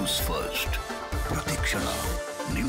First. Pratikshana, New